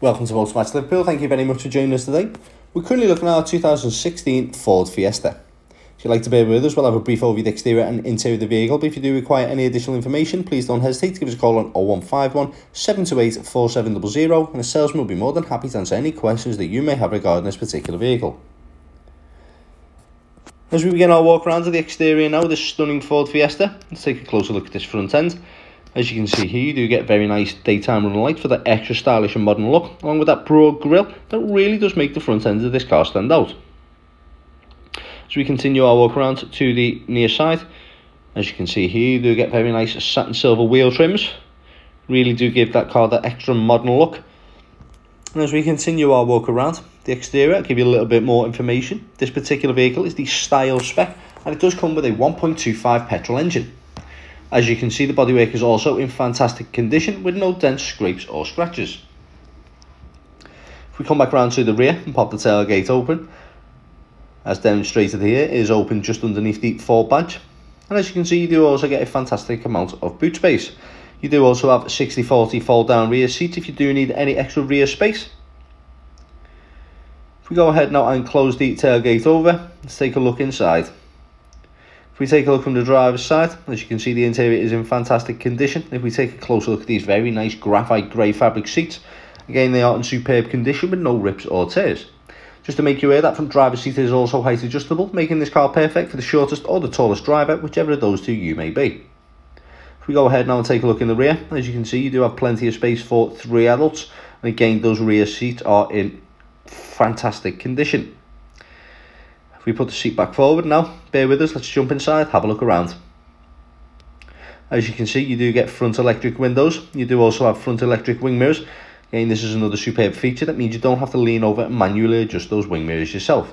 Welcome to Motormatch Liverpool. Thank you very much for joining us today. We're currently looking at our 2016 Ford Fiesta. If you'd like to bear with us, we'll have a brief overview of the exterior and interior of the vehicle, but if you do require any additional information, please don't hesitate to give us a call on 0151 728 4700 and a salesman will be more than happy to answer any questions that you may have regarding this particular vehicle. As we begin our walk around to the exterior now, this stunning Ford Fiesta, let's take a closer look at this front end. As you can see here, you do get very nice daytime running lights for that extra stylish and modern look, along with that broad grille that really does make the front end of this car stand out. As we continue our walk around to the near side, as you can see here, you do get very nice satin silver wheel trims. Really do give that car that extra modern look. And as we continue our walk around the exterior, I'll give you a little bit more information. This particular vehicle is the style spec, and it does come with a 1.25 petrol engine. As you can see, the bodywork is also in fantastic condition with no dents, scrapes or scratches. If we come back around to the rear and pop the tailgate open, as demonstrated here, it is open just underneath the Ford badge. And as you can see, you do also get a fantastic amount of boot space. You do also have 60-40 fold down rear seats if you do need any extra rear space. If we go ahead now and close the tailgate over, let's take a look inside. If we take a look from the driver's side, as you can see the interior is in fantastic condition. If we take a closer look at these very nice graphite grey fabric seats, again they are in superb condition with no rips or tears. Just to make you aware that front driver's seat is also height adjustable, making this car perfect for the shortest or the tallest driver, whichever of those two you may be. If we go ahead now and take a look in the rear, as you can see you do have plenty of space for three adults, and again those rear seats are in fantastic condition we put the seat back forward now, bear with us, let's jump inside, have a look around. As you can see, you do get front electric windows. You do also have front electric wing mirrors. Again, this is another superb feature. That means you don't have to lean over and manually adjust those wing mirrors yourself.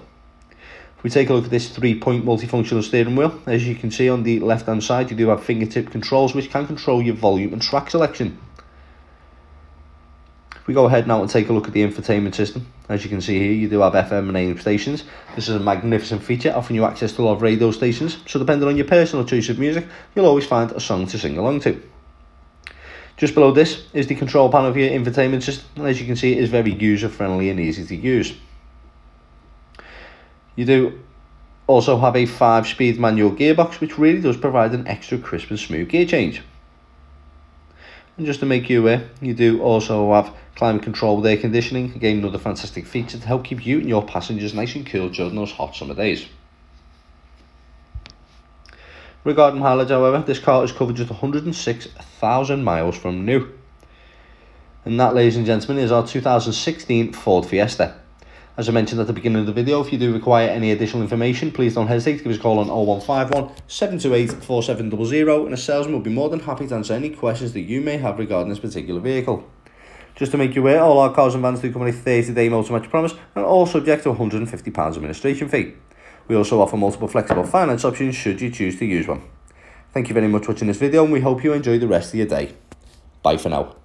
If we take a look at this three-point multifunctional steering wheel, as you can see on the left-hand side, you do have fingertip controls which can control your volume and track selection we go ahead now and take a look at the infotainment system. As you can see here, you do have FM and AM stations. This is a magnificent feature, offering you access to a lot of radio stations. So depending on your personal choice of music, you'll always find a song to sing along to. Just below this is the control panel of your infotainment system. And as you can see, it is very user-friendly and easy to use. You do also have a 5-speed manual gearbox, which really does provide an extra crisp and smooth gear change. And just to make you aware, you do also have climate control with air conditioning. Again, another fantastic feature to help keep you and your passengers nice and cool during those hot summer days. Regarding mileage, however, this car is covered just 106,000 miles from new. And that, ladies and gentlemen, is our 2016 Ford Fiesta. As I mentioned at the beginning of the video, if you do require any additional information, please don't hesitate to give us a call on 0151 728 4700 and a salesman will be more than happy to answer any questions that you may have regarding this particular vehicle. Just to make you aware, all our cars and vans do come with a 30-day motor match promise and all subject to £150 administration fee. We also offer multiple flexible finance options should you choose to use one. Thank you very much for watching this video and we hope you enjoy the rest of your day. Bye for now.